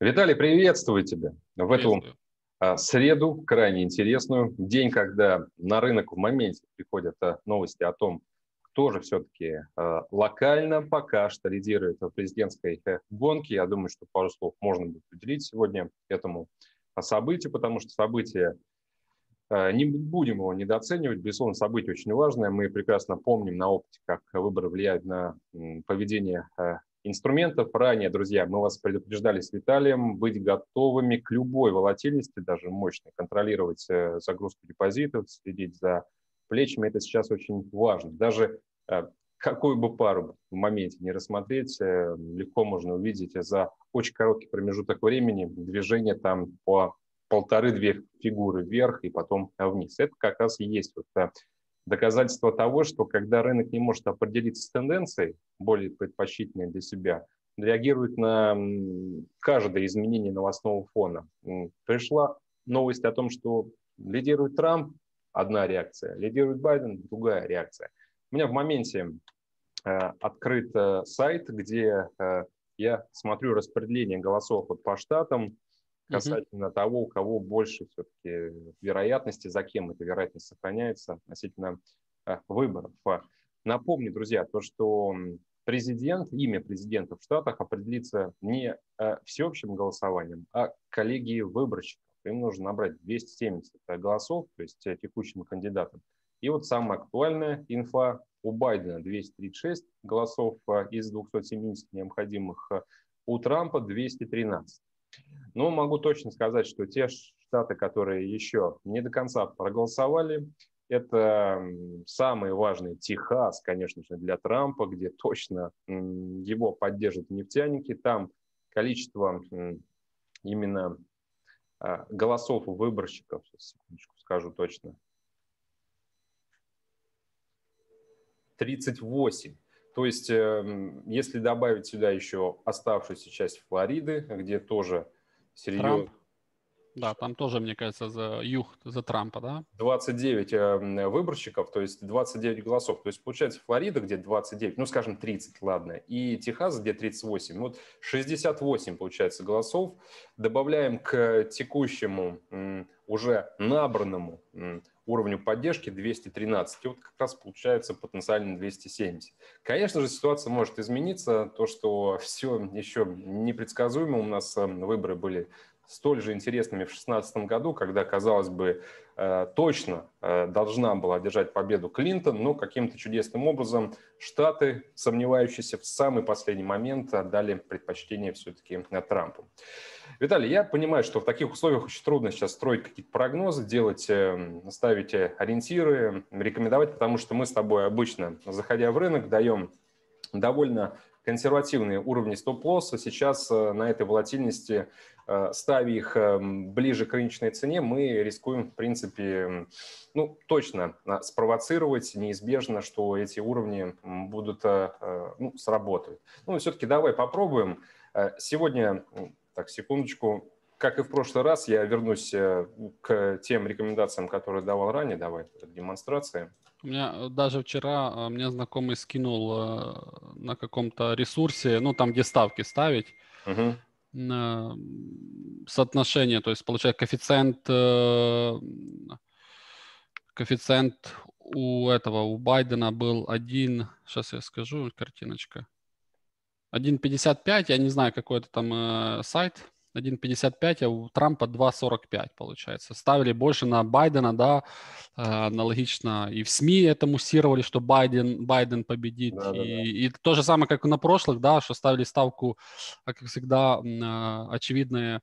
Виталий, приветствую тебя в эту а, среду, крайне интересную. День, когда на рынок в моменте приходят а, новости о том, кто же все-таки а, локально пока что лидирует в президентской э, гонке. Я думаю, что пару слов можно будет уделить сегодня этому событию, потому что событие не будем его недооценивать. Безусловно, событие очень важное. Мы прекрасно помним на опыте, как выборы влияют на поведение инструментов. Ранее, друзья, мы вас предупреждали с Виталием быть готовыми к любой волатильности, даже мощной, контролировать э, загрузку депозитов, следить за плечами. Это сейчас очень важно. Даже э, какую бы пару в моменте не рассмотреть, э, легко можно увидеть за очень короткий промежуток времени движение там по полторы-две фигуры вверх и потом вниз. Это как раз и есть вот доказательство того, что когда рынок не может определиться с тенденцией, более предпочтительной для себя, реагирует на каждое изменение новостного фона. Пришла новость о том, что лидирует Трамп, одна реакция, лидирует Байден, другая реакция. У меня в моменте э, открыт э, сайт, где э, я смотрю распределение голосов вот по штатам, касательно угу. того, у кого больше все-таки вероятности, за кем эта вероятность сохраняется относительно э, выборов. Напомню, друзья, то, что президент, имя президента в Штатах определится не э, всеобщим голосованием, а коллегией выборщиков. Им нужно набрать 270 голосов, то есть э, текущим кандидатам. И вот самая актуальная инфа у Байдена 236 голосов из 270 необходимых, у Трампа 213. Но могу точно сказать, что те штаты, которые еще не до конца проголосовали, это самый важный Техас, конечно же, для Трампа, где точно его поддержат нефтяники. Там количество именно а, голосов у выборщиков, секундочку скажу точно, 38. То есть, эм, если добавить сюда еще оставшуюся часть Флориды, где тоже серьезно. Трамп. Да, там тоже, мне кажется, за юг, за Трампа, да? 29 э, выборщиков, то есть 29 голосов. То есть получается Флорида, где 29, ну, скажем, 30, ладно, и Техас, где 38. Вот 68, получается, голосов. Добавляем к текущему уже набранному уровню поддержки 213. И вот как раз получается потенциально 270. Конечно же, ситуация может измениться. То, что все еще непредсказуемо. У нас э, выборы были столь же интересными в 2016 году, когда, казалось бы, э, точно э, должна была одержать победу Клинтон, но каким-то чудесным образом Штаты, сомневающиеся в самый последний момент, дали предпочтение все-таки Трампу. Виталий, я понимаю, что в таких условиях очень трудно сейчас строить какие-то прогнозы, делать, ставить э, ориентиры, рекомендовать, потому что мы с тобой обычно, заходя в рынок, даем довольно консервативные уровни стоп-лосса. Сейчас э, на этой волатильности, э, ставя их эм, ближе к рыночной цене, мы рискуем, в принципе, ну, точно спровоцировать неизбежно, что эти уровни будут, ну, сработают. Ну, все-таки давай попробуем. Сегодня так, секундочку. Как и в прошлый раз, я вернусь э, к тем рекомендациям, которые давал ранее. Давай, демонстрации. У меня э, даже вчера э, мне знакомый скинул на каком-то ресурсе, ну там, где ставки ставить, угу. соотношение, то есть получается коэффициент, коэффициент у этого, у Байдена был один, сейчас я скажу, картиночка, 1.55, я не знаю, какой это там э, сайт, 1.55, а у Трампа 2.45 получается. Ставили больше на Байдена, да, э, аналогично. И в СМИ это муссировали, что Байден, Байден победит. Да, и, да, да. и то же самое, как и на прошлых, да, что ставили ставку, как всегда, э, очевидные.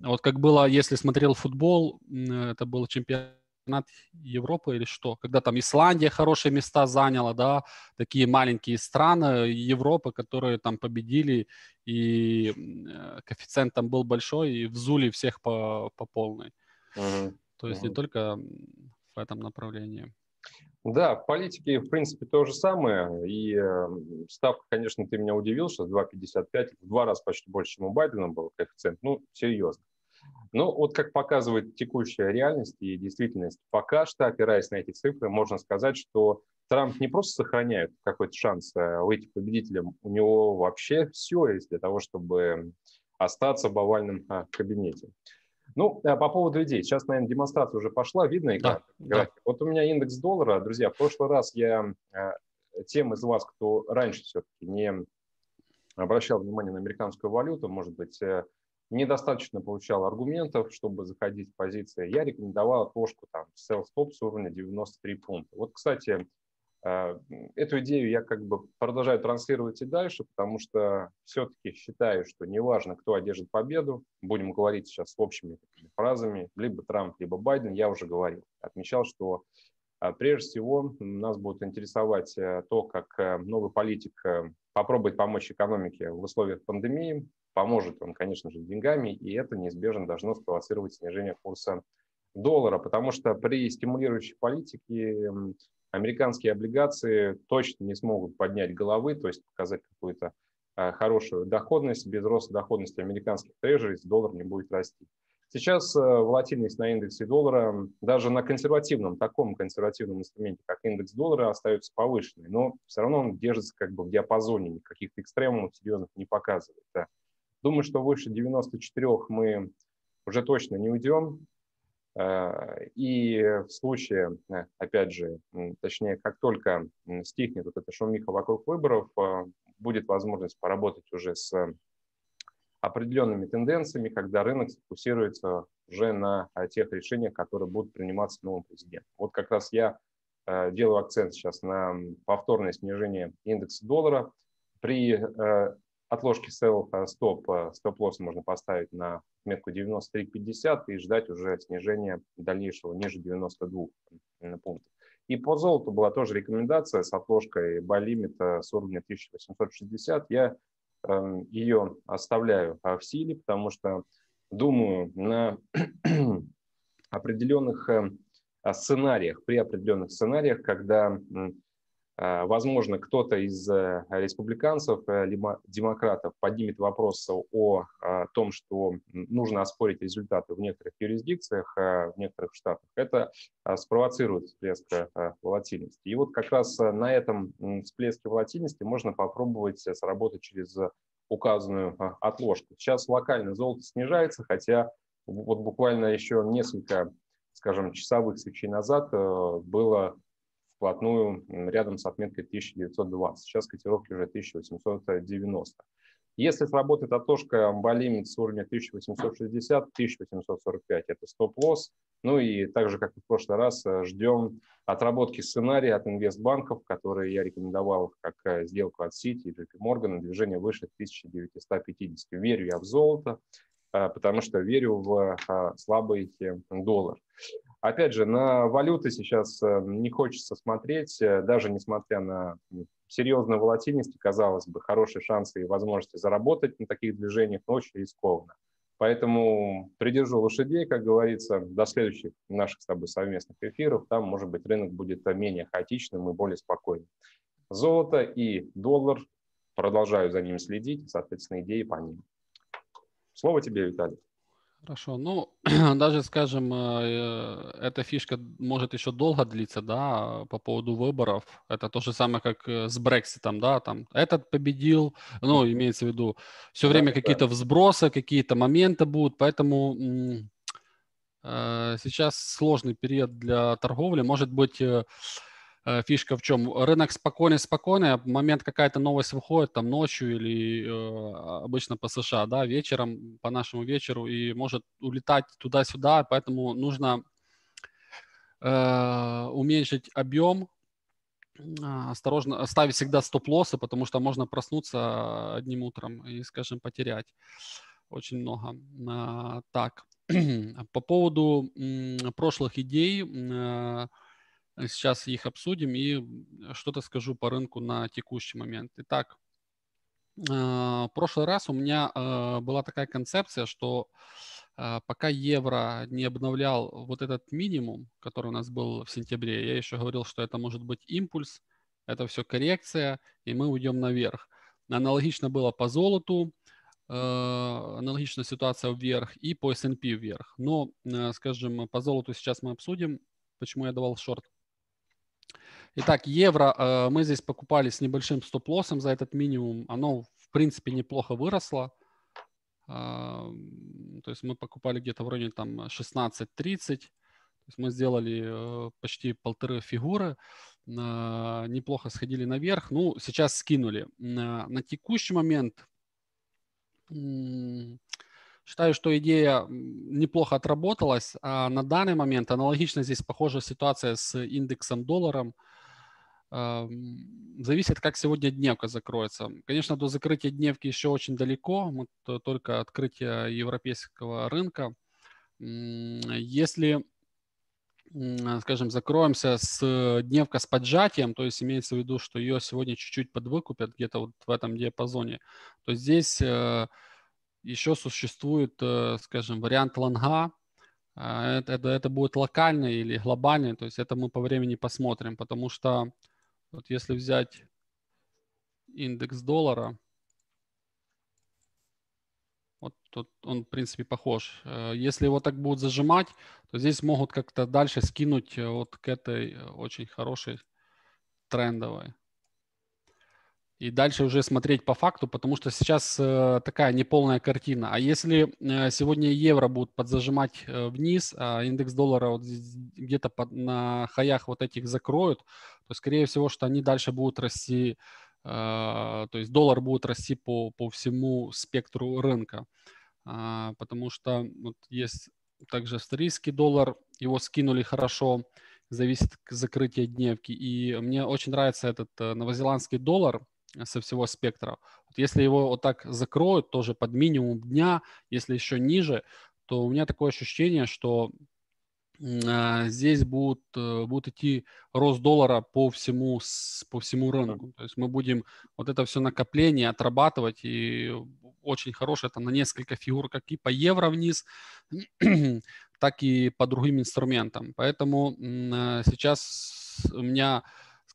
Вот как было, если смотрел футбол, это был чемпионат чемпионат Европы или что, когда там Исландия хорошие места заняла, да, такие маленькие страны Европы, которые там победили, и э, коэффициент там был большой, и взули всех по, по полной. Угу. То есть угу. не только в этом направлении. Да, в политике, в принципе, то же самое. И э, ставка, конечно, ты меня удивил, что 2,55, в два раза почти больше, чем у Байдена был коэффициент. Ну, серьезно. Ну, вот как показывает текущая реальность и действительность, пока что, опираясь на эти цифры, можно сказать, что Трамп не просто сохраняет какой-то шанс э, выйти победителем, у него вообще все есть для того, чтобы остаться в овальном а, кабинете. Ну, по поводу идей. Сейчас, наверное, демонстрация уже пошла. Видно экран? Да, да. Вот у меня индекс доллара. Друзья, в прошлый раз я тем из вас, кто раньше все-таки не обращал внимание на американскую валюту, может быть, э, недостаточно получал аргументов, чтобы заходить в позиции, я рекомендовал отложку там sell stop с уровня 93 пункта. Вот, кстати, э, эту идею я как бы продолжаю транслировать и дальше, потому что все-таки считаю, что неважно, кто одержит победу, будем говорить сейчас общими фразами, либо Трамп, либо Байден, я уже говорил, отмечал, что а прежде всего, нас будет интересовать э, то, как э, новый политик э, попробует помочь экономике в условиях пандемии. Поможет он, конечно же, деньгами, и это неизбежно должно спровоцировать снижение курса доллара, потому что при стимулирующей политике американские облигации точно не смогут поднять головы, то есть показать какую-то хорошую доходность. Без роста доходности американских трежерис доллар не будет расти. Сейчас э, волатильность на индексе доллара, даже на консервативном, таком консервативном инструменте, как индекс доллара, остается повышенной, но все равно он держится как бы в диапазоне, каких-то экстремумов серьезных не показывает. Да. Думаю, что выше 94 мы уже точно не уйдем. Э, и в случае, э, опять же, точнее, как только стихнет вот эта шумиха вокруг выборов, будет возможность поработать уже с определенными тенденциями, когда рынок сфокусируется уже на тех решениях, которые будут приниматься новым президентом. Вот как раз я э, делаю акцент сейчас на повторное снижение индекса доллара. При э, отложке sell стоп, стоп-лосс можно поставить на метку 93.50 и ждать уже снижения дальнейшего ниже 92 пунктов. И по золоту была тоже рекомендация с отложкой buy limit с уровня 1860. Я Эм, ее оставляю а, в силе, потому что думаю, на определенных эм, сценариях, при определенных сценариях, когда а, возможно, кто-то из э, республиканцев э, либо демократов поднимет вопрос о том, что нужно оспорить результаты в некоторых юрисдикциях, э, в некоторых штатах. Это спровоцирует всплеск волатильности. И вот как раз на этом всплеске волатильности можно попробовать сработать через указанную отложку. Сейчас локально золото снижается, хотя вот буквально еще несколько, скажем, часовых свечей назад было вплотную рядом с отметкой 1920. Сейчас котировки уже 1890. Если сработает отложка балимит с уровня 1860, 1845 – это стоп-лосс. Ну и так же, как и в прошлый раз, э, ждем отработки сценария от инвестбанков, которые я рекомендовал как э, сделку от Сити и JP Morgan, движение выше 1950. Верю я в золото, э, потому что верю в слабый доллар. Опять же, на валюты сейчас э, не хочется смотреть, э, даже несмотря на серьезную волатильность, казалось бы, хорошие шансы и возможности заработать на таких движениях, но очень рискованно. Поэтому придержу лошадей, как говорится, до следующих наших с тобой совместных эфиров. Там, может быть, рынок будет менее хаотичным и более спокойным. Золото и доллар, продолжаю за ними следить, соответственно, идеи по ним. Слово тебе, Виталий. Хорошо. Ну, даже, скажем, э, эта фишка может еще долго длиться, да, по поводу выборов. Это то же самое, как э, с Брекситом, да, там этот победил, ну, имеется в виду, все время какие-то взбросы, какие-то моменты будут, поэтому э, сейчас сложный период для торговли. Может быть, Э, фишка в чем? Рынок спокойный-спокойный, а момент какая-то новость выходит там ночью или э, обычно по США, да, вечером, по нашему вечеру, и может улетать туда-сюда, поэтому нужно э, уменьшить объем, а, осторожно, ставить всегда стоп-лоссы, потому что можно проснуться одним утром и, скажем, потерять очень много. А, так, по поводу прошлых идей, э, Сейчас их обсудим и что-то скажу по рынку на текущий момент. Итак, а, в прошлый раз у меня а, была такая концепция, что а, пока евро не обновлял вот этот минимум, который у нас был в сентябре, я еще говорил, что это может быть импульс, это все коррекция, и мы уйдем наверх. Аналогично было по золоту, аналогичная ситуация вверх и по S&P вверх. Но, скажем, по золоту сейчас мы обсудим, почему я давал шорт Итак, евро э, мы здесь покупали с небольшим стоп-лоссом за этот минимум. Оно, в принципе, неплохо выросло. То есть мы покупали где-то в районе там 16.30. То есть мы сделали э, почти полторы фигуры, неплохо сходили наверх. Ну, сейчас скинули. На текущий момент Считаю, что идея неплохо отработалась, а на данный момент аналогично здесь похожая ситуация с индексом долларом. Зависит, как сегодня дневка закроется. Конечно, до закрытия дневки еще очень далеко, вот только открытие европейского рынка. Если, скажем, закроемся с дневка с поджатием, то есть имеется в виду, что ее сегодня чуть-чуть подвыкупят где-то вот в этом диапазоне, то здесь э, еще существует, э, скажем, вариант лонга. А, это, это, это будет локальный или глобальный, то есть это мы по времени посмотрим, потому что вот если взять индекс доллара, вот тут он, в принципе, похож. Э, если его так будут зажимать, то здесь могут как-то дальше скинуть э, вот к этой очень хорошей трендовой и дальше уже смотреть по факту, потому что сейчас э, такая неполная картина. А если э, сегодня евро будут подзажимать э, вниз, а индекс доллара вот где-то на хаях вот этих закроют, то скорее всего, что они дальше будут расти, то есть доллар будет расти по, по всему спектру рынка, э, потому что вот есть также австралийский доллар, его скинули хорошо, зависит от закрытия дневки. И мне очень нравится этот новозеландский доллар, со всего спектра. Вот если его вот так закроют тоже под минимум дня, если еще ниже, то у меня такое ощущение, что а, здесь будет, э, будет идти рост доллара по всему, по всему рынку. То есть мы будем вот это все накопление отрабатывать, и очень хорошее это на несколько фигур, как и по евро вниз, так и по другим инструментам. Поэтому а, сейчас у меня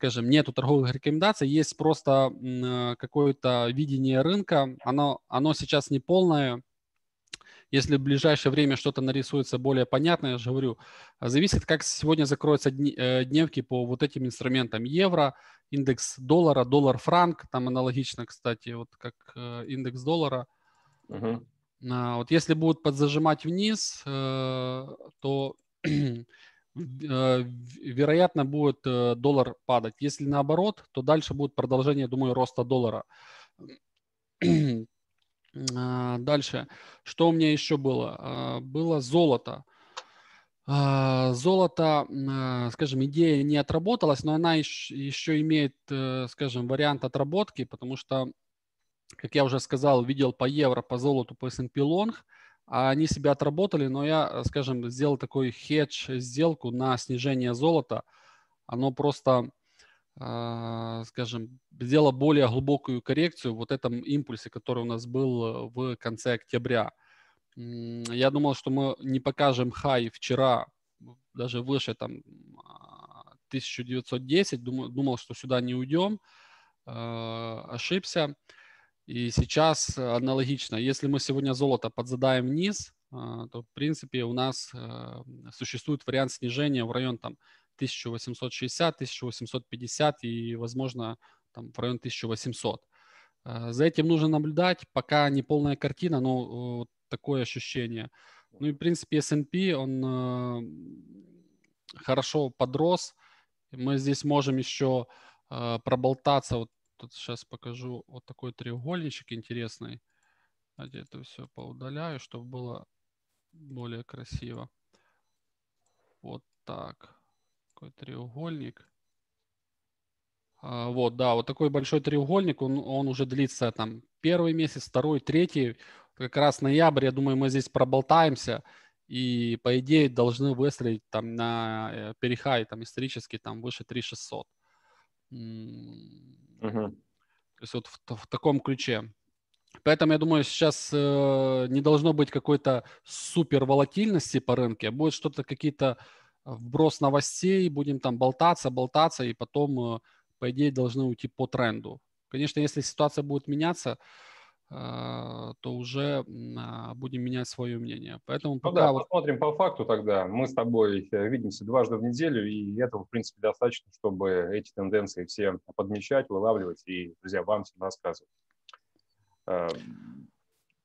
скажем, нету торговых рекомендаций, есть просто э, какое-то видение рынка, оно, оно сейчас не полное, если в ближайшее время что-то нарисуется более понятное, я же говорю, зависит, как сегодня закроются э, дневки по вот этим инструментам. Евро, индекс доллара, доллар-франк, там аналогично, кстати, вот как э, индекс доллара. Uh-huh. Вот если будут подзажимать вниз, то Э, вероятно, будет э, доллар падать. Если наоборот, то дальше будет продолжение, думаю, роста доллара. А, дальше. Что у меня еще было? А, было золото. А, золото, скажем, идея не отработалась, но она еще имеет, э, скажем, вариант отработки, потому что, как я уже сказал, видел по евро, по золоту, по S&P Long – они себя отработали, но я, э, скажем, сделал такой хедж, сделку на снижение золота. Оно просто, э, скажем, сделало более глубокую коррекцию вот этом импульсе, который у нас был э, в конце октября. Я думал, что мы не покажем хай вчера, даже выше там 1910, думал, думал что сюда не уйдем, ошибся. И сейчас аналогично, если мы сегодня золото подзадаем вниз, а, то в принципе у нас а, существует вариант снижения в район там 1860, 1850 и возможно там в район 1800. А, за этим нужно наблюдать, пока не полная картина, но такое ощущение. Ну и в принципе S&P, он хорошо подрос. Мы здесь можем еще проболтаться вот тут сейчас покажу вот такой треугольничек интересный. Давайте это все поудаляю, чтобы было более красиво. Вот так. Такой треугольник. А, вот, да, вот такой большой треугольник, он, он уже длится там первый месяц, второй, третий. Как раз ноябрь, я думаю, мы здесь проболтаемся и по идее должны выстрелить там на э, перехай там исторически там выше 3600. Угу. То есть вот в, в таком ключе. Поэтому я думаю, сейчас э, не должно быть какой-то супер волатильности по рынке, а будет что-то какие-то вброс новостей, будем там болтаться, болтаться, и потом, э, по идее, должны уйти по тренду. Конечно, если ситуация будет меняться, то уже а, будем менять свое мнение. Поэтому ну пока... да, вот... посмотрим по факту тогда. Мы с тобой э, видимся дважды в неделю, и этого, в принципе, достаточно, чтобы эти тенденции все подмечать, вылавливать и, друзья, вам всем рассказывать.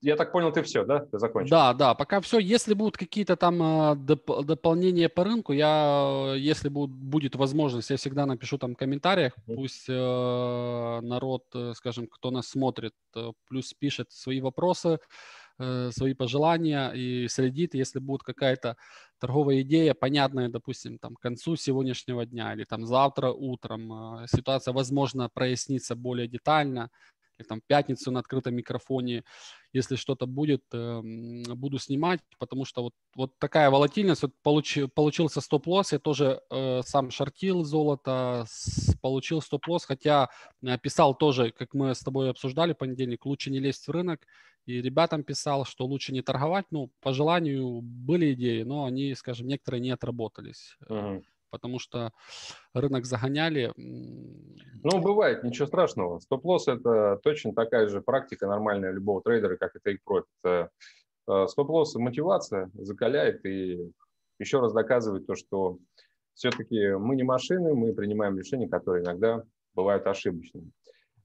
Я так понял, ты все, да? Ты закончил? Да, да, пока все. Если будут какие-то там э, доп- дополнения по рынку, я, если будет, будет возможность, я всегда напишу там в комментариях. Пусть э, народ, э, скажем, кто нас смотрит, э, плюс пишет свои вопросы, э, свои пожелания и следит, если будет какая-то торговая идея, понятная, допустим, там к концу сегодняшнего дня или там завтра утром, э, ситуация, возможно, прояснится более детально, или там пятницу на открытом микрофоне, если что-то будет, эм, буду снимать, потому что вот, вот такая волатильность, вот получ, получился стоп-лосс, я тоже э, сам шортил золото, с, получил стоп-лосс, хотя э, писал тоже, как мы с тобой обсуждали в понедельник, лучше не лезть в рынок, и ребятам писал, что лучше не торговать, ну, по желанию были идеи, но они, скажем, некоторые не отработались. Uh-huh потому что рынок загоняли. Ну, бывает, ничего страшного. Стоп-лосс – это точно такая же практика нормальная любого трейдера, как и тейк-профит. Э, стоп-лосс – мотивация, закаляет и еще раз доказывает то, что все-таки мы не машины, мы принимаем решения, которые иногда бывают ошибочными.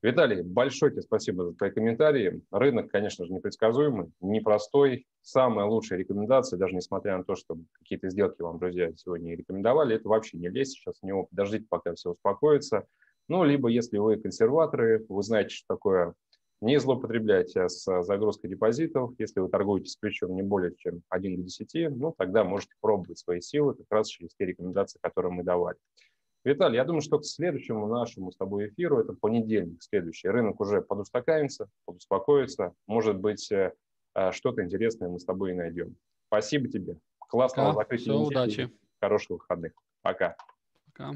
Виталий, большое тебе спасибо за твои комментарии. Рынок, конечно же, непредсказуемый, непростой. Самая лучшая рекомендация, даже несмотря на то, что какие-то сделки вам, друзья, сегодня рекомендовали, это вообще не лезть сейчас в него, подождите, пока все успокоится. Ну, либо если вы консерваторы, вы знаете, что такое не злоупотребляйте с загрузкой депозитов. Если вы торгуете с плечом не более чем 1 к 10, ну, тогда можете пробовать свои силы как раз через те рекомендации, которые мы давали. Виталий, я думаю, что к следующему нашему с тобой эфиру, это понедельник следующий, рынок уже подустаканится, подуспокоится. Может быть, э, э, что-то интересное мы с тобой и найдем. Спасибо тебе. Классного Пока. закрытия. Все, удачи. Хороших выходных. Пока. Пока.